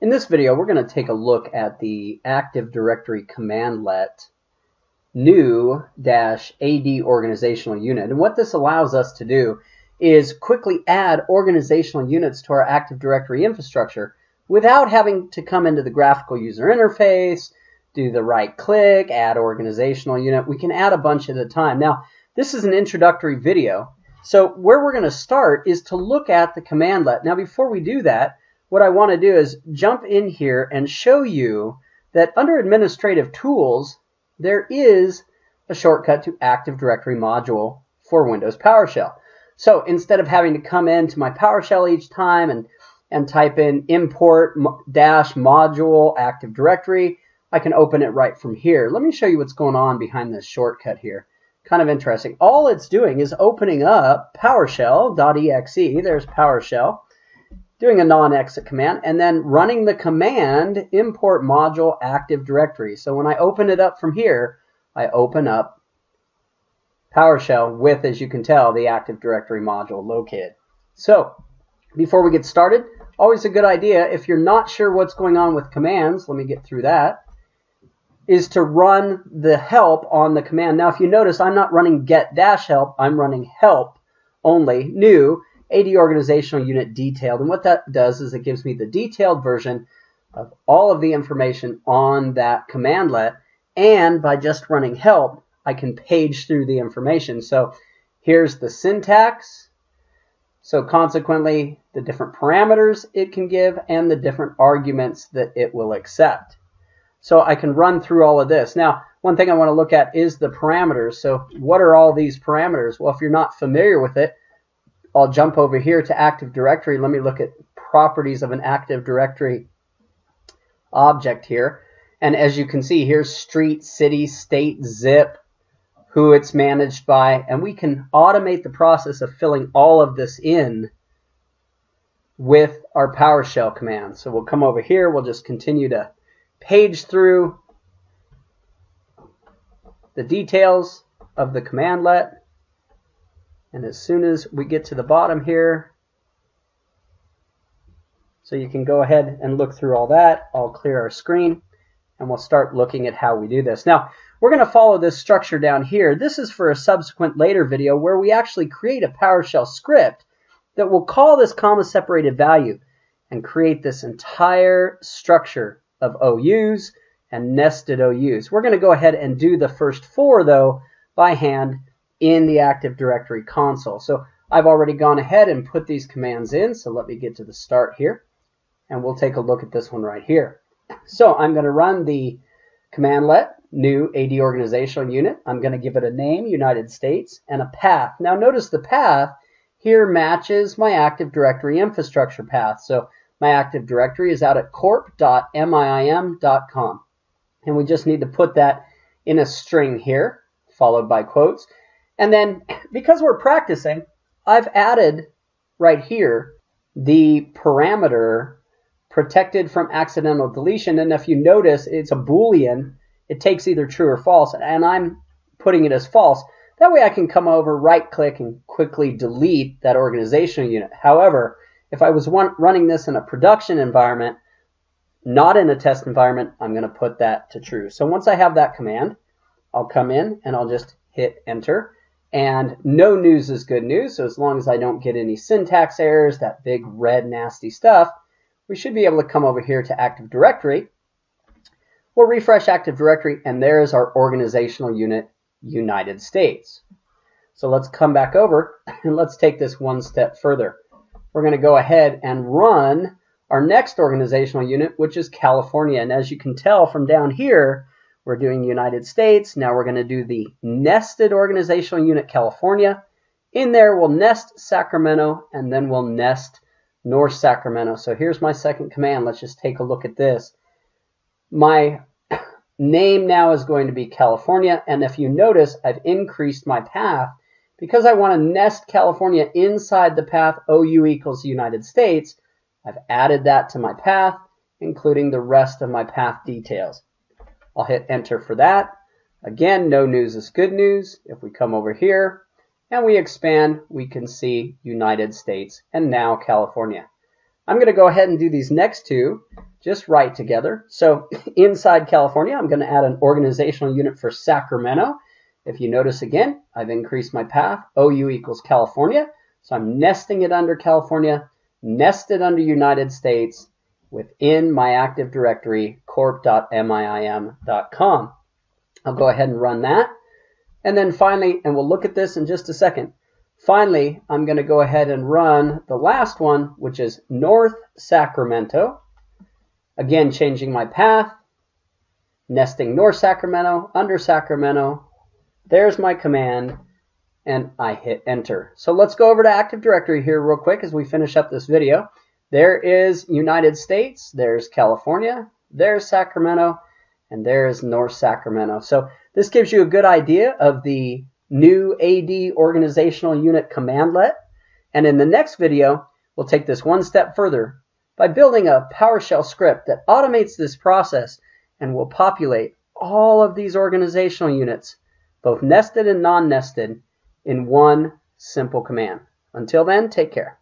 In this video, we're going to take a look at the Active Directory commandlet new-AD organizational unit. And what this allows us to do is quickly add organizational units to our Active Directory infrastructure without having to come into the graphical user interface, do the right click, add organizational unit. We can add a bunch at a time. Now, this is an introductory video. So where we're going to start is to look at the commandlet. Now, before we do that, what I want to do is jump in here and show you that under administrative tools, there is a shortcut to Active Directory module for Windows PowerShell. So instead of having to come into my PowerShell each time and, and type in import dash module Active Directory, I can open it right from here. Let me show you what's going on behind this shortcut here. Kind of interesting. All it's doing is opening up PowerShell.exe. There's PowerShell doing a non-exit command, and then running the command import module active directory. So when I open it up from here, I open up PowerShell with, as you can tell, the Active Directory module located. So before we get started, always a good idea, if you're not sure what's going on with commands, let me get through that, is to run the help on the command. Now, if you notice, I'm not running get dash help, I'm running help only, new, AD organizational unit detailed. And what that does is it gives me the detailed version of all of the information on that commandlet. And by just running help, I can page through the information. So here's the syntax. So consequently, the different parameters it can give and the different arguments that it will accept. So I can run through all of this. Now, one thing I want to look at is the parameters. So what are all these parameters? Well, if you're not familiar with it, I'll jump over here to Active Directory. Let me look at properties of an Active Directory object here. And as you can see, here's street, city, state, zip, who it's managed by. And we can automate the process of filling all of this in with our PowerShell command. So we'll come over here. We'll just continue to page through the details of the commandlet. And as soon as we get to the bottom here, so you can go ahead and look through all that. I'll clear our screen and we'll start looking at how we do this. Now, we're going to follow this structure down here. This is for a subsequent later video where we actually create a PowerShell script that will call this comma separated value and create this entire structure of OUs and nested OUs. We're going to go ahead and do the first four though by hand in the Active Directory console. So I've already gone ahead and put these commands in. So let me get to the start here and we'll take a look at this one right here. So I'm going to run the commandlet new AD organizational unit. I'm going to give it a name, United States, and a path. Now notice the path here matches my Active Directory infrastructure path. So my Active Directory is out at corp.miim.com. And we just need to put that in a string here, followed by quotes. And then because we're practicing, I've added right here the parameter protected from accidental deletion. And if you notice, it's a Boolean. It takes either true or false. And I'm putting it as false. That way I can come over, right click, and quickly delete that organizational unit. However, if I was running this in a production environment, not in a test environment, I'm going to put that to true. So once I have that command, I'll come in and I'll just hit enter. And no news is good news. So as long as I don't get any syntax errors, that big red nasty stuff, we should be able to come over here to Active Directory. We'll refresh Active Directory and there's our organizational unit, United States. So let's come back over and let's take this one step further. We're going to go ahead and run our next organizational unit, which is California. And as you can tell from down here, we're doing United States. Now we're going to do the nested organizational unit California. In there, we'll nest Sacramento, and then we'll nest North Sacramento. So here's my second command. Let's just take a look at this. My name now is going to be California. And if you notice, I've increased my path because I want to nest California inside the path OU equals United States. I've added that to my path, including the rest of my path details. I'll hit enter for that. Again, no news is good news. If we come over here and we expand, we can see United States and now California. I'm going to go ahead and do these next two just right together. So inside California, I'm going to add an organizational unit for Sacramento. If you notice again, I've increased my path. OU equals California. So I'm nesting it under California, nested under United States within my Active Directory corp.miim.com. I'll go ahead and run that. And then finally, and we'll look at this in just a second. Finally, I'm going to go ahead and run the last one, which is North Sacramento. Again, changing my path, nesting North Sacramento, under Sacramento. There's my command, and I hit enter. So let's go over to Active Directory here real quick as we finish up this video. There is United States, there's California, there's Sacramento, and there's North Sacramento. So this gives you a good idea of the new AD organizational unit commandlet. And in the next video, we'll take this one step further by building a PowerShell script that automates this process and will populate all of these organizational units, both nested and non-nested, in one simple command. Until then, take care.